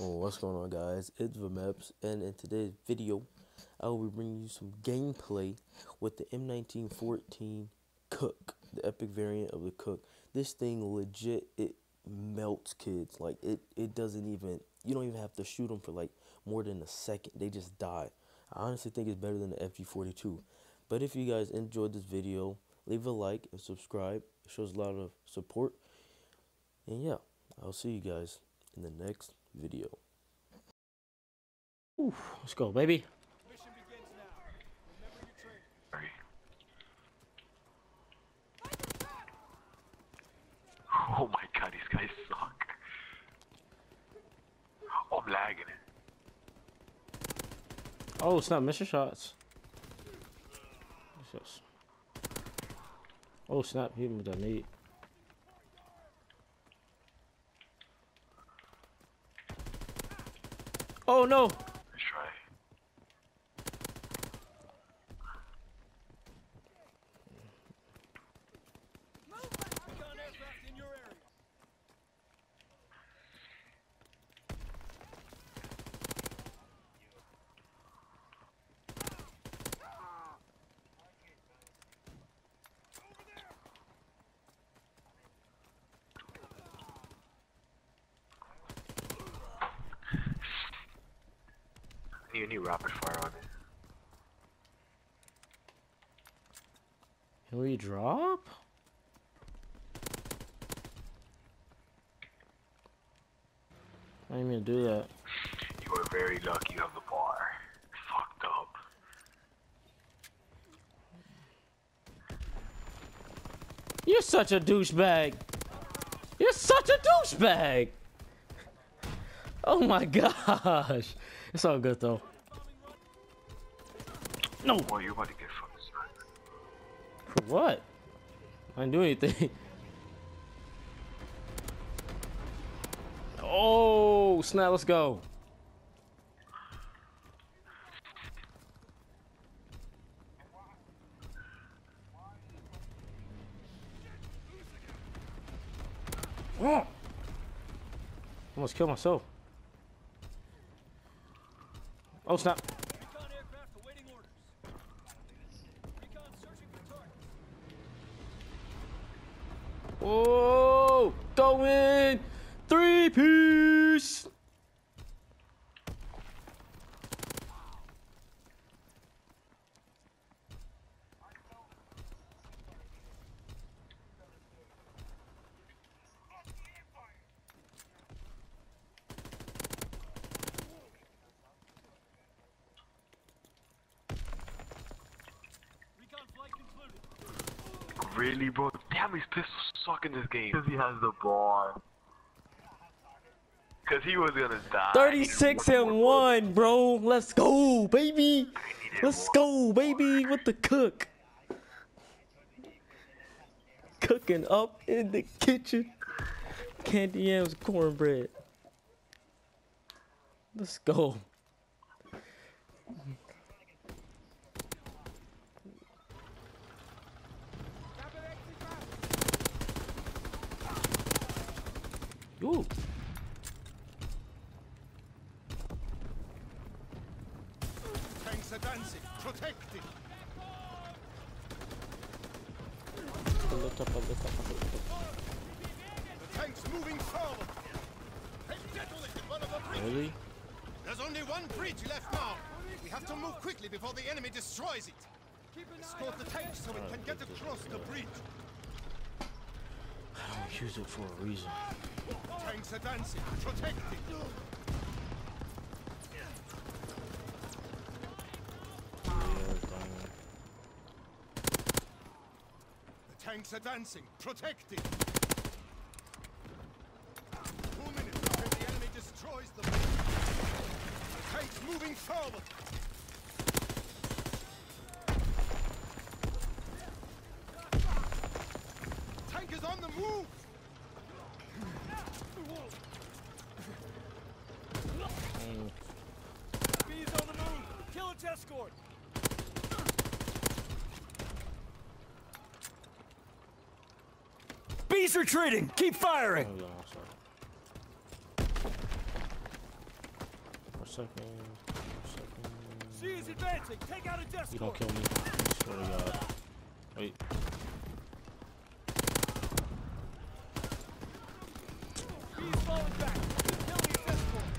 Oh, what's going on guys? It's Vmaps and in today's video I will be bringing you some gameplay with the M1914 Cook, the epic variant of the Cook. This thing legit, it melts kids. Like it, it doesn't even, you don't even have to shoot them for like more than a second. They just die. I honestly think it's better than the FG42. But if you guys enjoyed this video, leave a like and subscribe. It shows a lot of support. And yeah, I'll see you guys in the next video. Ooh, let's go, baby. Mission begins now. Remember your training. Oh my god, these guys suck. Oh, I'm lagging it. Oh, it's not mission shots. It's just- Oh snap! Hit him with that nade. Oh no! You need rapid fire on it. Can we drop? I didn't even do that. You are very lucky you have the bar. Fucked up. You're such a douchebag. You're such a douchebag. Oh my gosh. It's all good though. No. Boy, you're about to get fucking. For what? I didn't do anything. Oh, snap, let's go. Oh. Almost killed myself. For targets. Oh, go in. Three piece. Really, bro? Damn, these pistols suck in this game. Because he has the bar. Because he was gonna die. 36 and 1, bro. Let's go, baby. Let's go, baby, with the cook. Cooking up in the kitchen. Candy yams, cornbread. Let's go. Ooh. Tanks advancing. Protecting. Lift up, lift up, lift up. The tanks moving forward. They've one of the. Really? There's only one breach left now. We have to move quickly before the enemy destroys it. Escort the tanks so it can get across the breach. I don't use it for a reason. Tanks advancing. Protecting. Yeah, dang. The tanks advancing. Protecting. Two minutes until the enemy destroys the breach. The tanks moving forward. Tank is on the move. Bees on the move. Kill its escort. Bees retreating! Keep firing! Oh, yeah, I'm sorry. seconds. Four seconds. C is advancing. Take out a desk. You don't kill me. I swear to God. Wait. B is falling back. Kill the escort.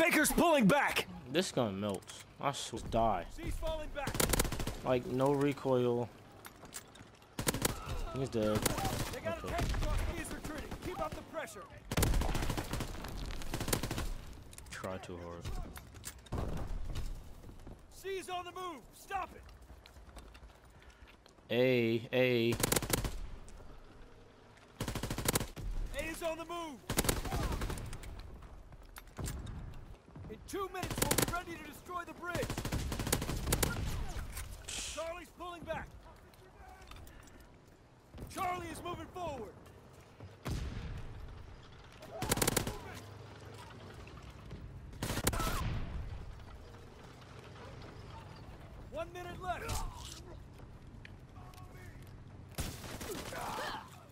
Baker's pulling back. This gun melts. I swear. Die. C's falling back. Like, no recoil. He's dead. They got Okay. a tank across. B is retreating. Keep up the pressure. Try too hard. C's on the move. Stop it. A, A. A is on the move. Two minutes, we'll be ready to destroy the bridge. Charlie's pulling back. Charlie is moving forward. One minute left.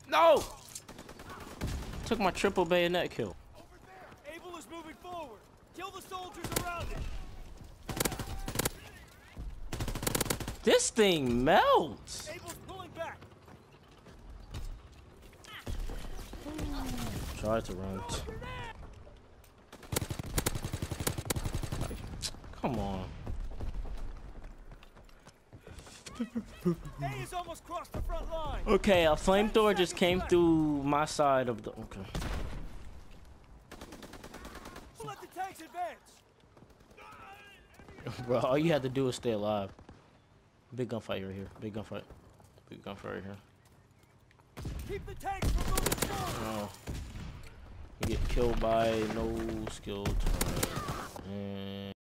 No! Took my triple bayonet kill. Abel is moving forward. Kill the soldiers around it. This thing melts. Abel's pulling back. Try to run. Come on. A is almost crossed the front line. Okay, a flamethrower just came through my side of the. Okay. We'll let the tanks advance. Bro, all you had to do was stay alive. Big gunfight right here. Big gunfight. Big gunfight right here. Keep the tanks from moving forward. Oh. You get killed by no skill. And